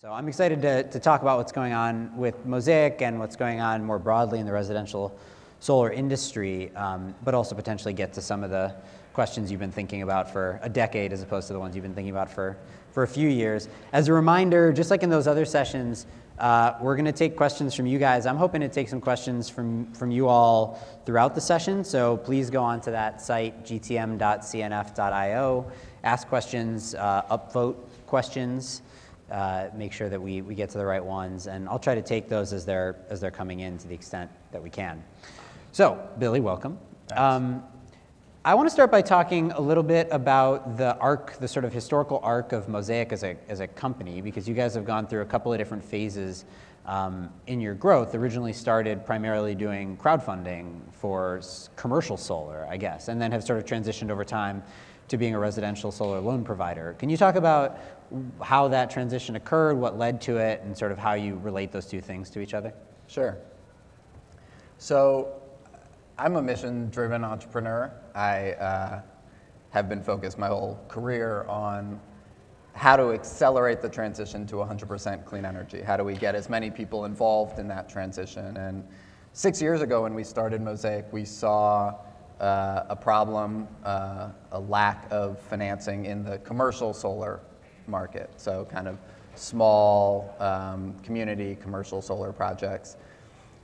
So I'm excited to, to talk about what's going on with Mosaic and what's going on more broadly in the residential solar industry, um, but also potentially get to some of the questions you've been thinking about for a decade as opposed to the ones you've been thinking about for, for a few years. As a reminder, just like in those other sessions, uh, we're going to take questions from you guys. I'm hoping to take some questions from, from you all throughout the session, so please go on to that site, gtm.cnf.io, ask questions, uh, upvote questions uh, make sure that we, we get to the right ones. And I'll try to take those as they're, as they're coming in to the extent that we can. So, Billy, welcome. Um, I want to start by talking a little bit about the arc, the sort of historical arc of Mosaic as a, as a company, because you guys have gone through a couple of different phases um, in your growth. Originally started primarily doing crowdfunding for commercial solar, I guess, and then have sort of transitioned over time to being a residential solar loan provider. Can you talk about how that transition occurred, what led to it, and sort of how you relate those two things to each other? Sure. So, I'm a mission driven entrepreneur. I uh, have been focused my whole career on how to accelerate the transition to 100% clean energy. How do we get as many people involved in that transition? And six years ago, when we started Mosaic, we saw uh, a problem, uh, a lack of financing in the commercial solar market. So, kind of small um, community commercial solar projects.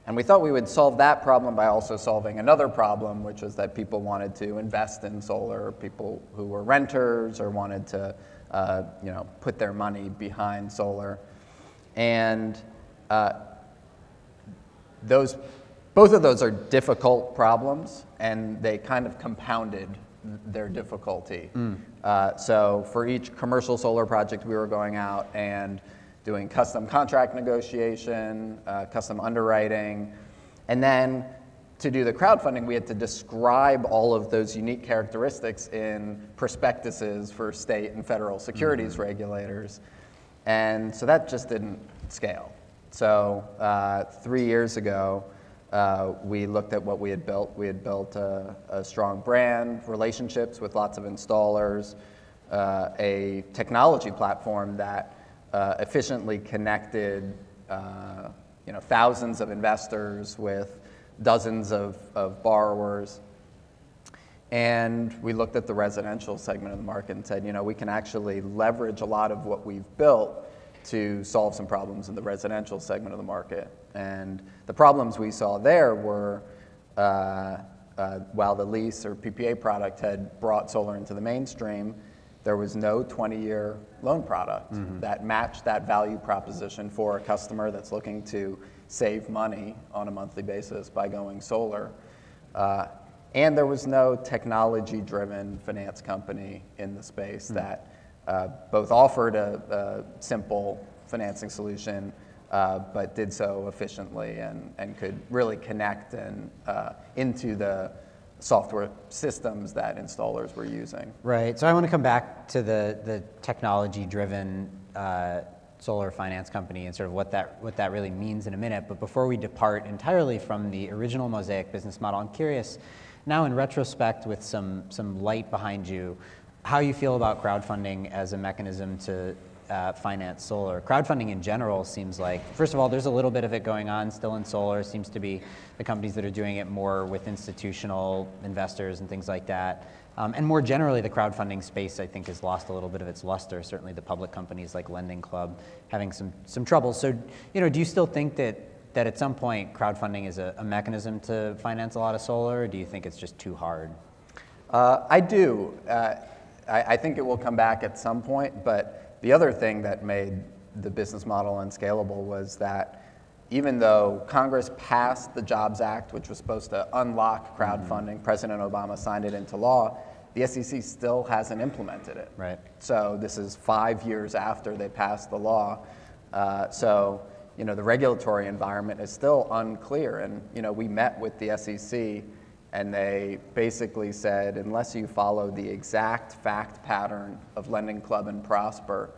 And we thought we would solve that problem by also solving another problem, which was that people wanted to invest in solar, people who were renters or wanted to uh, you know, put their money behind solar. And uh, those both of those are difficult problems, and they kind of compounded their difficulty. Mm. Uh, so for each commercial solar project, we were going out and doing custom contract negotiation, uh, custom underwriting, and then to do the crowdfunding, we had to describe all of those unique characteristics in prospectuses for state and federal securities mm-hmm. regulators. And so that just didn't scale. So uh, three years ago, uh, we looked at what we had built. We had built a, a strong brand, relationships with lots of installers, uh, a technology platform that uh, efficiently connected uh, you know, thousands of investors with dozens of, of borrowers. And we looked at the residential segment of the market and said, you know, we can actually leverage a lot of what we've built to solve some problems in the residential segment of the market. And the problems we saw there were uh, uh, while the lease or PPA product had brought solar into the mainstream, there was no 20 year loan product mm-hmm. that matched that value proposition for a customer that's looking to save money on a monthly basis by going solar. Uh, and there was no technology driven finance company in the space mm-hmm. that uh, both offered a, a, simple financing solution, uh, but did so efficiently and, and could really connect and, uh, into the software systems that installers were using. Right. So I want to come back to the, the technology driven uh, solar finance company and sort of what that, what that really means in a minute. But before we depart entirely from the original Mosaic business model, I'm curious now in retrospect with some, some light behind you, how you feel about crowdfunding as a mechanism to uh, finance solar. Crowdfunding in general seems like, first of all, there's a little bit of it going on still in solar. It Seems to be the companies that are doing it more with institutional investors and things like that. Um, and more generally, the crowdfunding space, I think, has lost a little bit of its luster. Certainly, the public companies like Lending Club having some some trouble. So, you know, do you still think that that at some point crowdfunding is a, a mechanism to finance a lot of solar, or do you think it's just too hard? Uh, I do. Uh, I, I, think it will come back at some point, but the other thing that made the business model unscalable was that even though Congress passed the Jobs Act, which was supposed to unlock crowdfunding, mm-hmm. President Obama signed it into law, the SEC still hasn't implemented it. Right. So this is five years after they passed the law. Uh, so you know the regulatory environment is still unclear, and you know we met with the SEC and they basically said unless you follow the exact fact pattern of Lending Club and Prosper,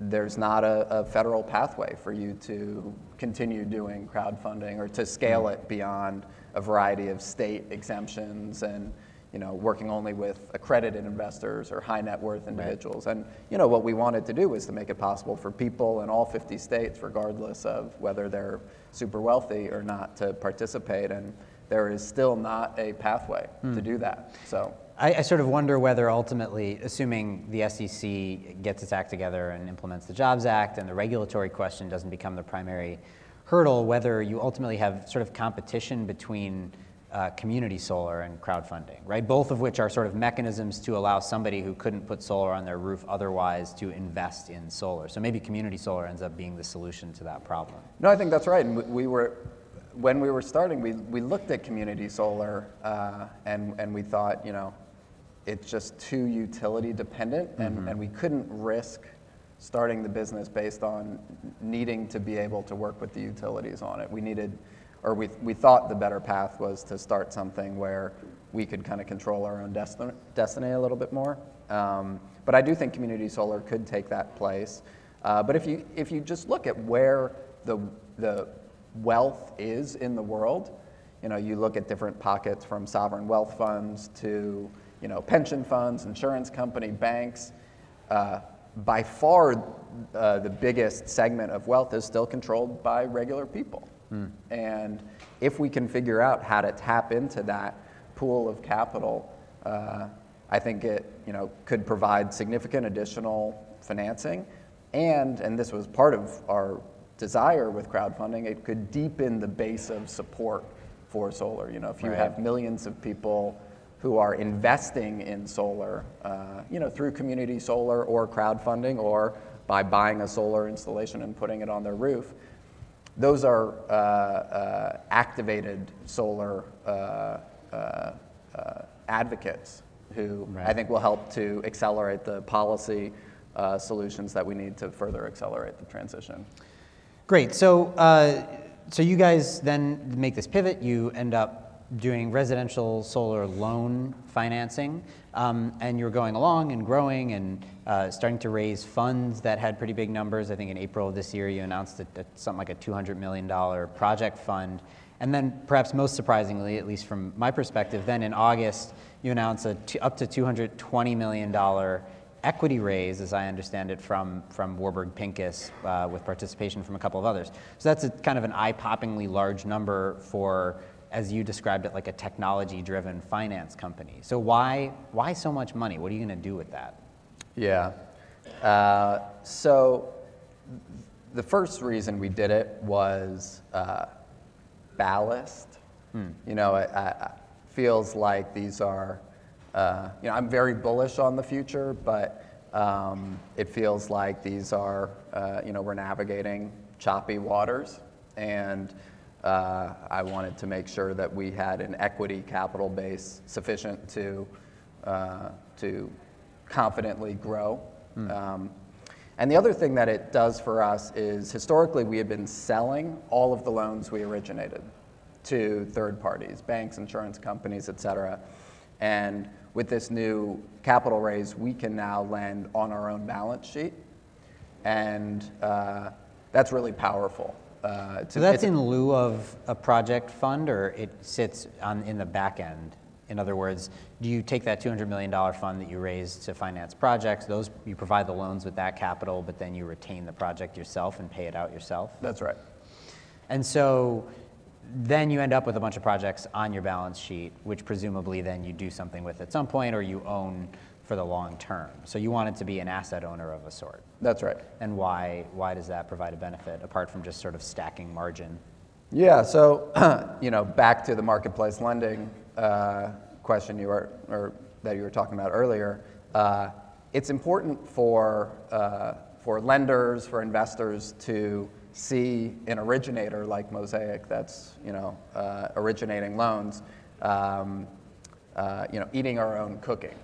there's not a, a federal pathway for you to continue doing crowdfunding or to scale mm. it beyond a variety of state exemptions and you know, working only with accredited investors or high net worth individuals. And, you know, what we wanted to do was to make it possible for people in all 50 states, regardless of whether they're super wealthy or not, to participate. And there is still not a pathway to do that. So. I, I sort of wonder whether ultimately, assuming the SEC gets its act together and implements the Jobs Act and the regulatory question doesn't become the primary hurdle, whether you ultimately have sort of competition between uh, community solar and crowdfunding, right? Both of which are sort of mechanisms to allow somebody who couldn't put solar on their roof otherwise to invest in solar. So maybe community solar ends up being the solution to that problem. No, I think that's right. And we were, when we were starting, we, we looked at community solar uh, and, and we thought, you know, it's just too utility dependent and, and we couldn't risk starting the business based on needing to be able to work with the utilities on it. We needed, or we, we thought the better path was to start something where we could kind of control our own destiny, destiny a little bit more. Um, but I do think community solar could take that place. Uh, but if you, if you just look at where the, the wealth is in the world, you know, you look at different pockets from sovereign wealth funds to, you know, pension funds, insurance company, banks. Uh, by far, uh, the biggest segment of wealth is still controlled by regular people. And if we can figure out how to tap into that pool of capital, uh, I think it, you know, could provide significant additional financing. And, and this was part of our desire with crowdfunding, it could deepen the base of support for solar. You know, if you Right. have millions of people who are investing in solar, uh, you know, through community solar or crowdfunding or by buying a solar installation and putting it on their roof, those are uh, uh, activated solar uh, uh, uh, advocates who I think will help to accelerate the policy uh, solutions that we need to further accelerate the transition. Great. So, uh, so you guys then make this pivot. You end up doing residential solar loan financing, um, and you're going along and growing and uh, starting to raise funds that had pretty big numbers. I think in April of this year, you announced something like a $200 million project fund. And then, perhaps most surprisingly, at least from my perspective, then in August, you announced a t- up to $220 million equity raise, as I understand it, from, from Warburg Pincus uh, with participation from a couple of others. So that's a, kind of an eye-poppingly large number for, as you described it, like a technology-driven finance company. So why, why so much money? What are you going to do with that? Yeah. Uh, so the first reason we did it was uh, ballast. You know, it, I, I feels like these are, uh, you know, I'm very bullish on the future, but um, it feels like these are, uh, you know, we're navigating choppy waters. And uh, I wanted to make sure that we had an equity capital base sufficient to, uh, to confidently grow. Um, and the other thing that it does for us is historically we have been selling all of the loans we originated to third parties, banks, insurance companies, et cetera. And with this new capital raise, we can now lend on our own balance sheet. And uh, that's really powerful. Uh, So that's in lieu of a project fund, or it sits on, in the back end? In other words, do you take that $200 million fund that you raised to finance projects, those, you provide the loans with that capital, but then you retain the project yourself and pay it out yourself? That's right. And so then you end up with a bunch of projects on your balance sheet, which presumably then you do something with at some point or you own for the long term. So you want it to be an asset owner of a sort. That's right. And why, why does that provide a benefit apart from just sort of stacking margin? Yeah, so, you know, back to the marketplace lending uh, question you were, or that you were talking about earlier, uh, it's important for, uh, for lenders, for investors to see an originator like Mosaic that's, you know, uh, originating loans, um, uh, you know, eating our own cooking.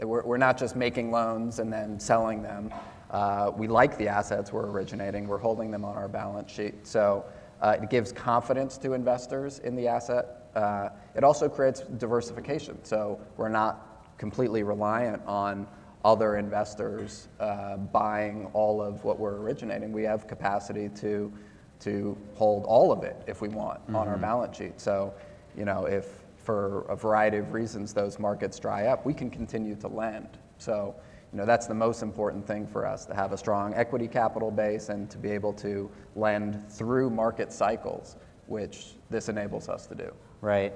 We're, we're not just making loans and then selling them. Uh, we like the assets we're originating. We're holding them on our balance sheet. So uh, it gives confidence to investors in the asset. Uh, it also creates diversification. So we're not completely reliant on other investors uh, buying all of what we're originating. We have capacity to, to hold all of it if we want on our balance sheet. So, you know, if for a variety of reasons those markets dry up, we can continue to lend. So, you know, that's the most important thing for us to have a strong equity capital base and to be able to lend through market cycles, which this enables us to do. Right.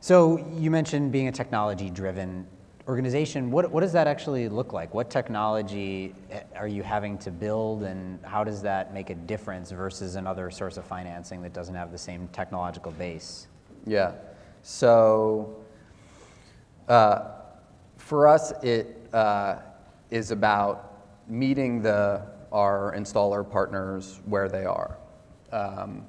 So you mentioned being a technology driven organization. What, what does that actually look like? What technology eh, are you having to build, and how does that make a difference versus another source of financing that doesn't have the same technological base? Yeah. So uh, for us, it uh, is about meeting the, our installer partners where they are. Um,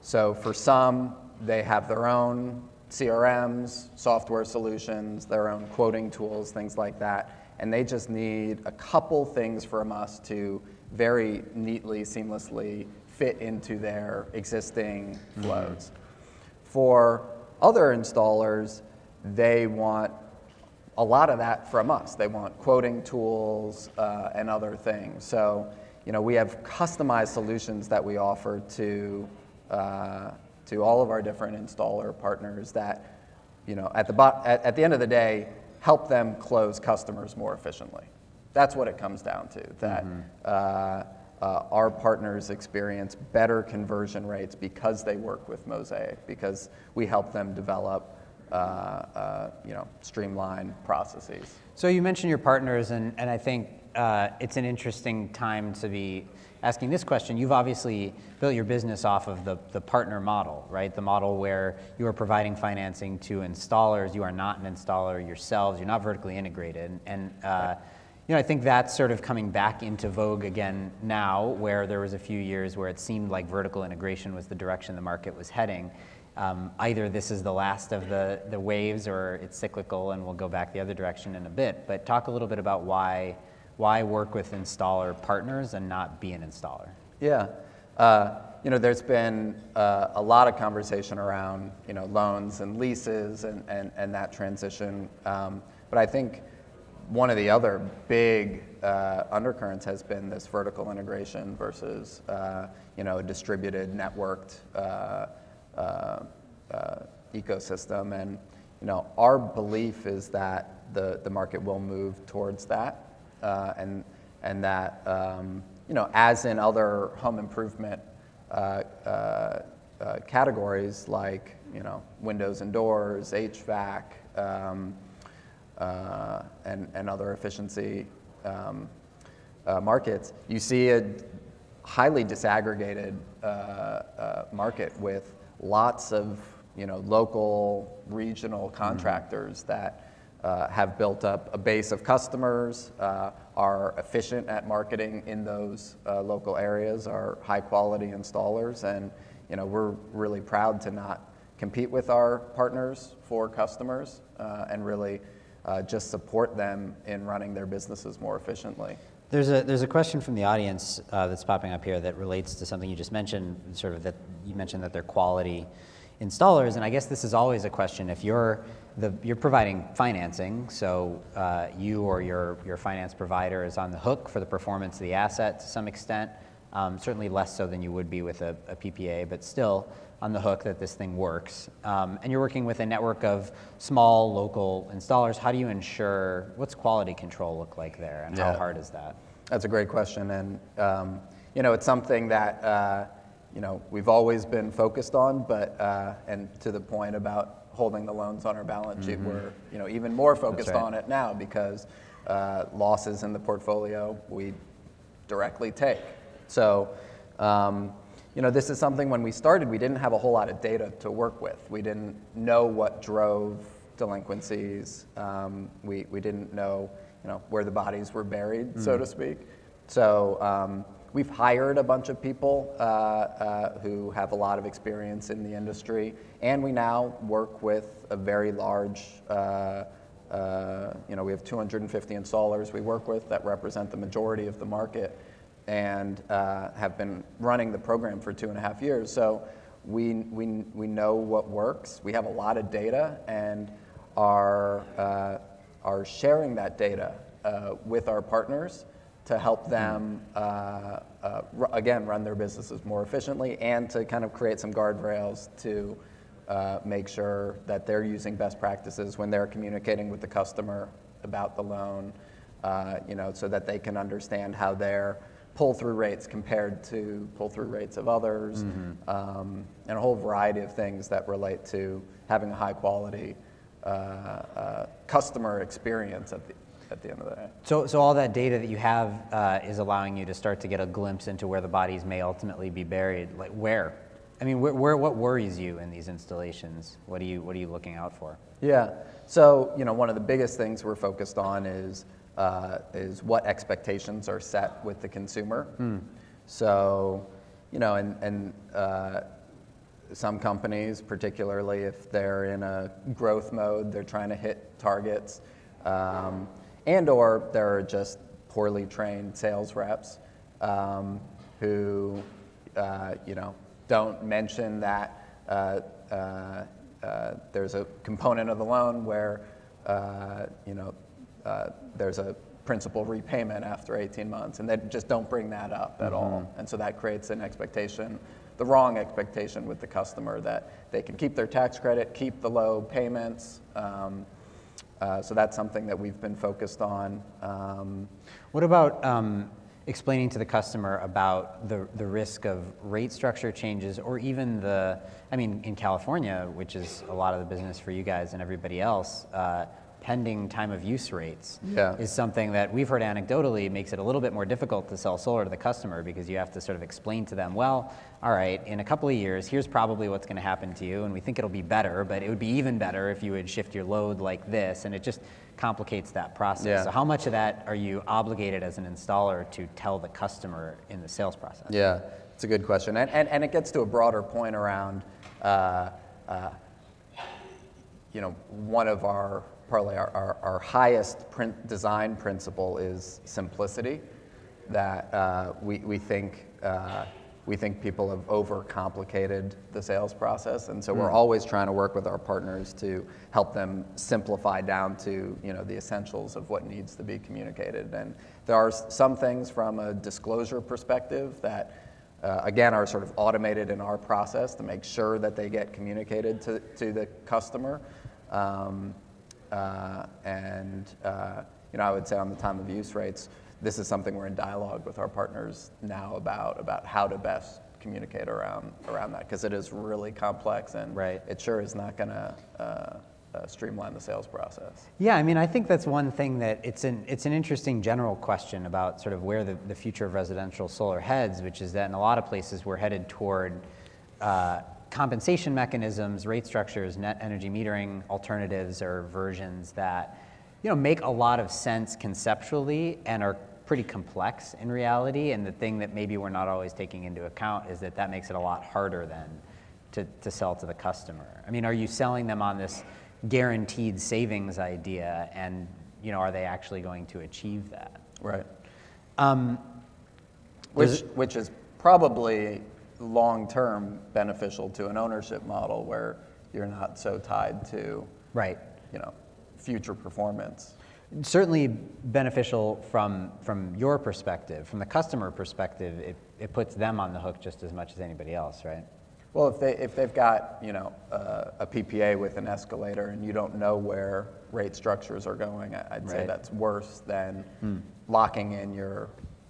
so for some, they have their own CRMs, software solutions, their own quoting tools, things like that, and they just need a couple things from us to very neatly, seamlessly fit into their existing flows. Mm-hmm. For other installers, they want a lot of that from us. They want quoting tools uh, and other things. So, you know, we have customized solutions that we offer to uh, to all of our different installer partners that, you know, at the bo- at, at the end of the day, help them close customers more efficiently. That's what it comes down to. That. Mm-hmm. Uh, uh, our partners experience better conversion rates because they work with Mosaic, because we help them develop uh, uh, you know, streamline processes. So you mentioned your partners, and, and I think uh, it's an interesting time to be asking this question. You've obviously built your business off of the, the partner model, right? The model where you are providing financing to installers. You are not an installer yourselves. You're not vertically integrated. And uh, you know, I think that's sort of coming back into vogue again now, where there was a few years where it seemed like vertical integration was the direction the market was heading. Um, either this is the last of the, the waves or it's cyclical and we'll go back the other direction in a bit. But talk a little bit about why, why work with installer partners and not be an installer. Yeah. Uh, you know, there's been uh, a lot of conversation around, you know, loans and leases and, and, and that transition. Um, but I think one of the other big uh, undercurrents has been this vertical integration versus uh, you know a distributed, networked uh, uh, ecosystem. And you know our belief is that the, the market will move towards that, uh, and and that um, you know as in other home improvement categories like you know windows and doors, HVAC. Um, uh, and, and other efficiency um, uh, markets, you see a highly disaggregated uh, uh, market with lots of you know, local, regional mm-hmm. contractors mm-hmm. that uh, have built up a base of customers, uh, are efficient at marketing in those uh, local areas, are high quality installers, and you know, we're really proud to not compete with our partners for customers and really uh, just support them in running their businesses more efficiently. There's a, there's a question from the audience uh, that's popping up here that relates to something you just mentioned, sort of that you mentioned that they're quality installers, and I guess this is always a question. If you're, the, you're providing financing, so uh, you or your, your finance provider is on the hook for the performance of the asset to some extent, um, certainly less so than you would be with a, a PPA, but still, on the hook that this thing works. Um, and you're working with a network of small local installers. How do you ensure, what's quality control look like there and yeah. how hard is that? That's a great question. And, um, you know, it's something that, uh, you know, we've always been focused on, but, uh, and to the point about holding the loans on our balance sheet, mm-hmm. we're, you know, even more focused right. on it now because uh, losses in the portfolio we directly take. So, um, you know, this is something when we started, we didn't have a whole lot of data to work with. We didn't know what drove delinquencies. Um, we, we didn't know, you know, where the bodies were buried, mm. so to speak. So um, we've hired a bunch of people uh, uh, who have a lot of experience in the industry, and we now work with a very large, uh, uh you know, we have 250 installers we work with that represent the majority of the market and uh, have been running the program for two and a half years. So we, we, we know what works. We have a lot of data and are, uh, are sharing that data with our partners to help them, uh, uh, again, run their businesses more efficiently and to kind of create some guardrails to uh, make sure that they're using best practices when they're communicating with the customer about the loan, uh, you know, so that they can understand how their pull-through rates compared to pull-through rates of others, um, and a whole variety of things that relate to having a high-quality uh, uh, customer experience at the, at the end of the day. So, so all that data that you have uh, is allowing you to start to get a glimpse into where the bodies may ultimately be buried. Like where? I mean, where, where what worries you in these installations? What are you what are you looking out for? Yeah. So, you know, one of the biggest things we're focused on is uh, is what expectations are set with the consumer. So, you know, and and uh, some companies, particularly if they're in a growth mode, they're trying to hit targets, um, and or there are just poorly trained sales reps um, who, uh, you know, don't mention that uh, uh, uh, there's a component of the loan where, uh, you know, uh, there's a principal repayment after 18 months, and they just don't bring that up at all. And so that creates an expectation, the wrong expectation with the customer that they can keep their tax credit, keep the low payments. Um, uh, so that's something that we've been focused on. Um, What about um, explaining to the customer about the, the risk of rate structure changes or even the, I mean, in California, which is a lot of the business for you guys and everybody else, uh, pending time of use rates Yeah. is something that we've heard anecdotally makes it a little bit more difficult to sell solar to the customer because you have to sort of explain to them, well, all right, in a couple of years, here's probably what's going to happen to you, and we think it'll be better, but it would be even better if you would shift your load like this, and it just complicates that process. Yeah. So, how much of that are you obligated as an installer to tell the customer in the sales process? Yeah, it's a good question. And, and, and it gets to a broader point around, uh, uh, you know, one of our, probably our, our, our highest print design principle is simplicity. That uh, we, we think uh, we think people have overcomplicated the sales process, and so we're always trying to work with our partners to help them simplify down to you know the essentials of what needs to be communicated. And there are some things from a disclosure perspective that. Uh, again, are sort of automated in our process to make sure that they get communicated to, to the customer. Um, uh, and uh, you know, I would say on the time of use rates, this is something we're in dialogue with our partners now about about how to best communicate around around that because it is really complex and Right. it sure is not going to uh, uh, streamline the sales process. Yeah, I mean, I think that's one thing that it's an it's an interesting general question about sort of where the, the future of residential solar heads, which is that in a lot of places we're headed toward uh, compensation mechanisms, rate structures, net energy metering alternatives or versions that you know make a lot of sense conceptually and are pretty complex in reality. And the thing that maybe we're not always taking into account is that that makes it a lot harder then to, to sell to the customer. I mean, are you selling them on this guaranteed savings idea, and you know, are they actually going to achieve that? Right. Um, Which, which is probably long-term beneficial to an ownership model where you're not so tied to, right. you know, future performance. Certainly beneficial from from your perspective, from the customer perspective. It, it puts them on the hook just as much as anybody else, right? Well, if they if they've got you know uh, a PPA with an escalator and you don't know where rate structures are going, I- I'd say Right. that's worse than locking in your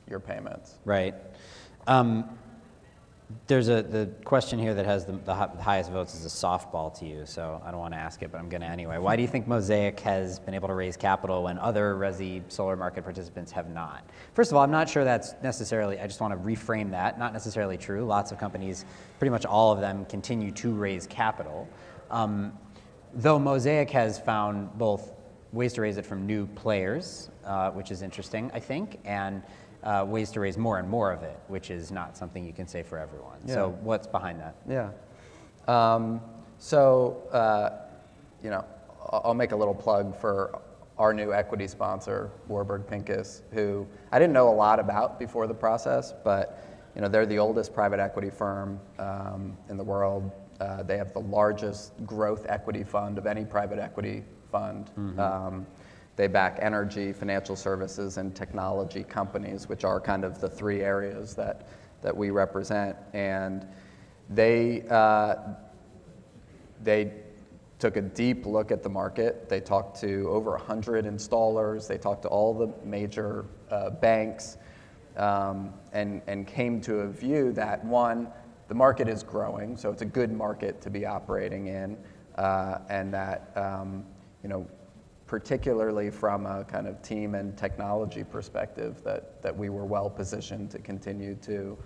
your payments. Right. Um, there's a the question here that has the, the, highest votes is a softball to you, so I don't want to ask it, but I'm going to anyway. Why do you think Mosaic has been able to raise capital when other resi solar market participants have not? First of all, I'm not sure that's necessarily. I just want to reframe that. Not necessarily true. Lots of companies, pretty much all of them, continue to raise capital. Um, though Mosaic has found both ways to raise it from new players, uh, which is interesting, I think, and uh, ways to raise more and more of it, which is not something you can say for everyone. So, what's behind that? Yeah. Um, so, uh, you know, I'll make a little plug for our new equity sponsor, Warburg Pincus, who I didn't know a lot about before the process, but you know, they're the oldest private equity firm um, in the world. Uh, they have the largest growth equity fund of any private equity fund. Um, they back energy, financial services, and technology companies, which are kind of the three areas that, that we represent. And they, uh, they took a deep look at the market. They talked to over 100 installers. They talked to all the major uh, banks um, and, and came to a view that one, the market is growing, so it's a good market to be operating in, uh, and that um, you know, particularly from a kind of team and technology perspective, that, that we were well positioned to continue to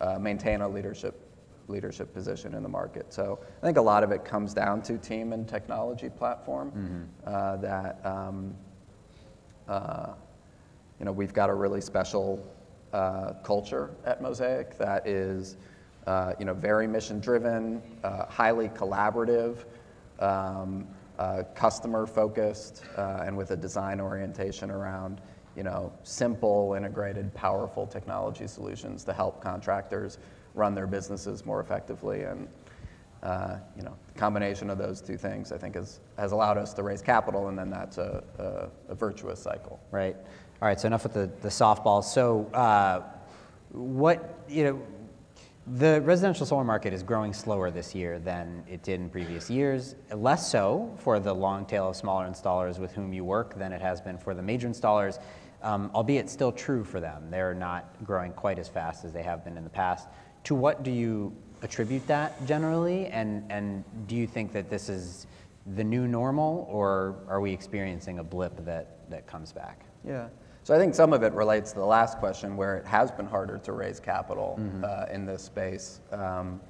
uh, maintain a leadership leadership position in the market. So I think a lot of it comes down to team and technology platform mm-hmm. uh, that um, uh, you know we've got a really special uh, culture at Mosaic that is uh, you know very mission driven, uh, highly collaborative. Um, uh, customer focused and with a design orientation around you know, simple, integrated, powerful technology solutions to help contractors run their businesses more effectively. And uh, you know, the combination of those two things, I think, has, has allowed us to raise capital, and then that's a, a, a virtuous cycle. Right. All right. So enough with the, the softball. So uh, what you know. The residential solar market is growing slower this year than it did in previous years, less so for the long tail of smaller installers with whom you work than it has been for the major installers, um, albeit still true for them. They're not growing quite as fast as they have been in the past to what do you attribute that generally? And, and do you think that this is the new normal, or are we experiencing a blip that, that comes back? Yeah. So I think some of it relates to the last question, where it has been harder to raise capital mm-hmm. uh, in this space. Um,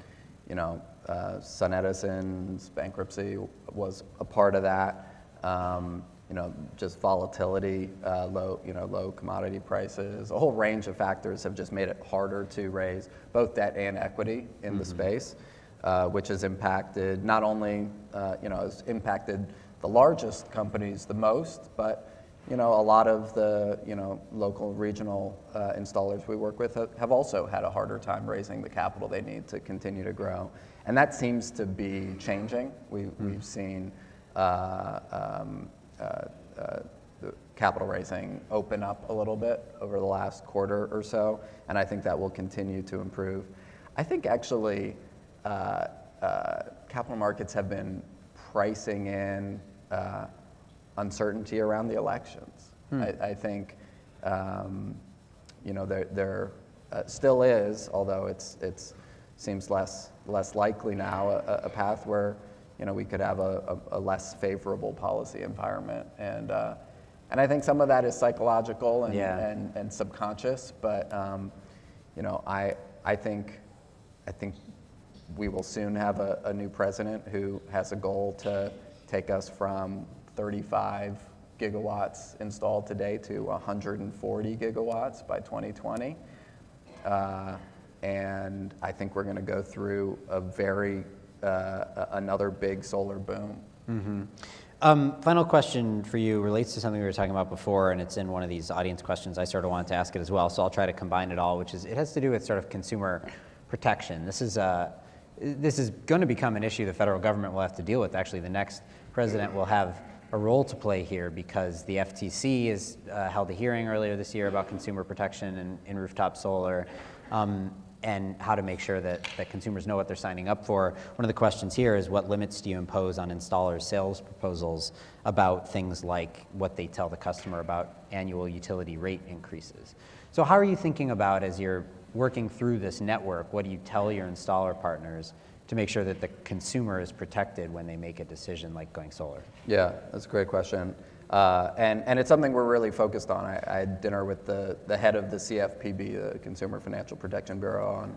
you know, uh, SunEdison's bankruptcy was a part of that. Um, you know, just volatility, uh, low, you know, low commodity prices, a whole range of factors have just made it harder to raise both debt and equity in mm-hmm. the space, uh, which has impacted not only, uh, you know, has impacted the largest companies the most, but you know, a lot of the you know local regional uh, installers we work with have also had a harder time raising the capital they need to continue to grow, and that seems to be changing. We, mm. We've seen. Uh, um, uh, uh, the capital raising open up a little bit over the last quarter or so, and I think that will continue to improve. I think actually uh, capital markets have been pricing in uncertainty around the elections. Hmm. I, I, think, um, you know, there, there uh, still is, although it's it's seems less less likely now, a, a path where you know, we could have a, a, a less favorable policy environment. And, uh, and I think some of that is psychological and, yeah. and, and subconscious, but um, you know, I, I, think, I think we will soon have a, a new president who has a goal to take us from 35 gigawatts installed today to 140 gigawatts by 2020. Uh, and I think we're going to go through a very uh, another big solar boom. Mm-hmm. Um, final question for you relates to something we were talking about before, and it's in one of these audience questions. I sort of wanted to ask it as well, so I'll try to combine it all, which is it has to do with sort of consumer protection. This is uh, this is going to become an issue the federal government will have to deal with. Actually, the next president will have a role to play here because the FTC has uh, held a hearing earlier this year about consumer protection in, in rooftop solar. Um, and how to make sure that, that consumers know what they're signing up for. One of the questions here is what limits do you impose on installers' sales proposals about things like what they tell the customer about annual utility rate increases? So, how are you thinking about as you're working through this network? What do you tell your installer partners to make sure that the consumer is protected when they make a decision like going solar? Yeah, that's a great question. Uh, and, and it's something we're really focused on. I, I, had dinner with the, the head of the CFPB, the Consumer Financial Protection Bureau, on,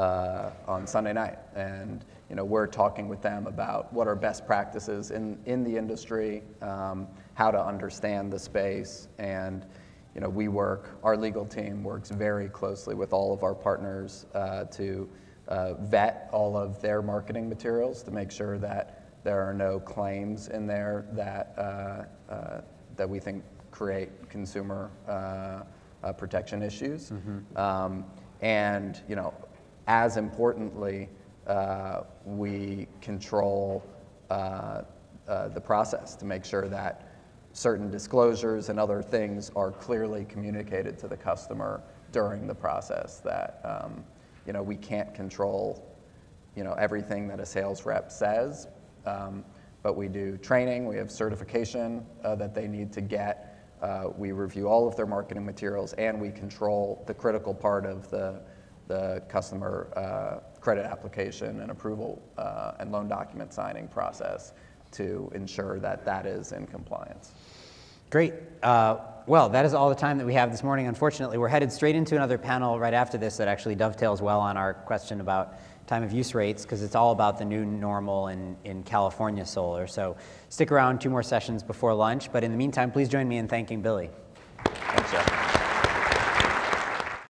uh, on Sunday night. And you know, we're talking with them about what are best practices in, in the industry, um, how to understand the space. And you know, we work, our legal team works very closely with all of our partners uh, to uh, vet all of their marketing materials to make sure that there are no claims in there that, uh, uh, that we think create consumer uh, uh protection issues. Mm-hmm. Um, and, you know, as importantly, uh, we control uh, the process to make sure that certain disclosures and other things are clearly communicated to the customer during the process that um, you know we can't control you know everything that a sales rep says Um, but we do training, we have certification uh, that they need to get. Uh, we review all of their marketing materials, and we control the critical part of the, the customer uh, credit application and approval uh, and loan document signing process to ensure that that is in compliance. Great. Uh, well, that is all the time that we have this morning. Unfortunately, we're headed straight into another panel right after this that actually dovetails well on our question about time of use rates because it's all about the new normal in, in California solar. So stick around two more sessions before lunch. But in the meantime, please join me in thanking Billy. Thanks, Jeff.